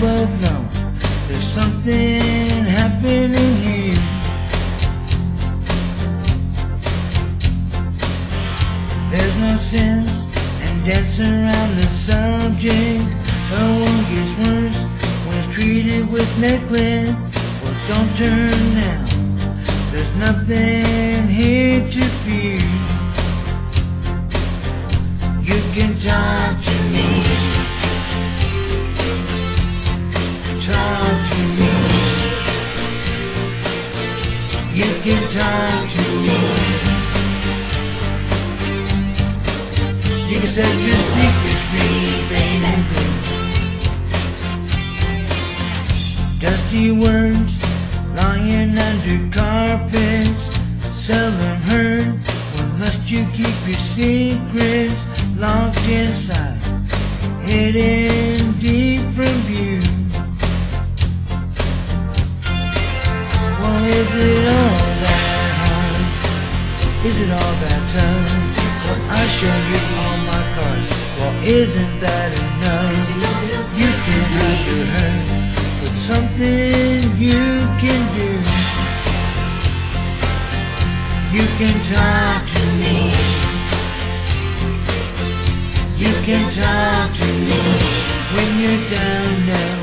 Both know there's something happening here. There's no sense in dancing around the subject. No one gets worse when treated with neglect. Well, don't turn now. There's nothing You can to. You can set your secrets free, baby. Dusty words lying under carpets, seldom heard. When must you keep your secrets Is it all that tough? I show you all my cards. Well, isn't that enough? You can hide your hurt, but something you can do. You can talk to me. You can talk to me when you're down now.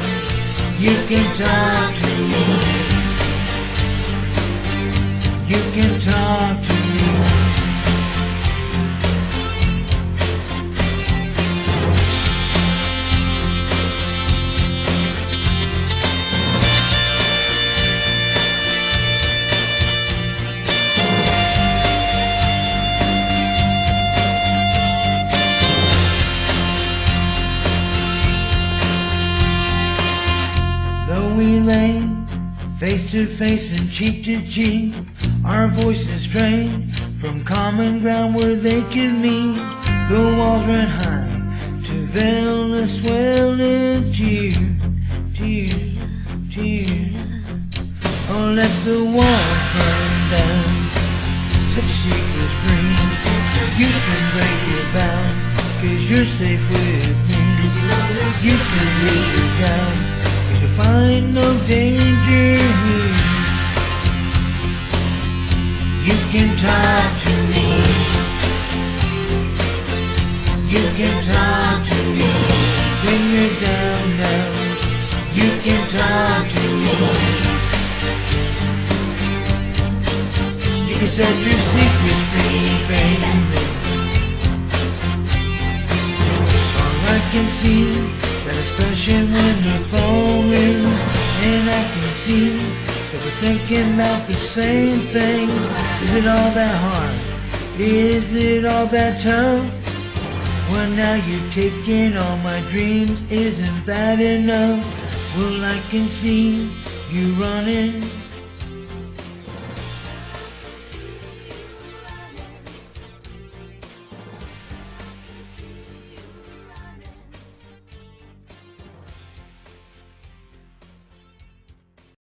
You can talk to me. You can talk to me. We lay face to face and cheek to cheek, our voices strain from common ground where they can meet. The walls run high to veil the swelling tears, tears, tears. Oh, let the walls burn down. Set your secrets free. You can break your bound, cause you're safe with me. You can leave your doubts. You find no danger here. You can talk to me. You can talk to me when you're down now. You can talk to me. You can set your secrets free, baby. All I can see especially when the phone rings and I can see that we're thinking about the same things. Is it all that hard? Is it all that tough? Well, now you're taking all my dreams. Isn't that enough? Well, I can see you running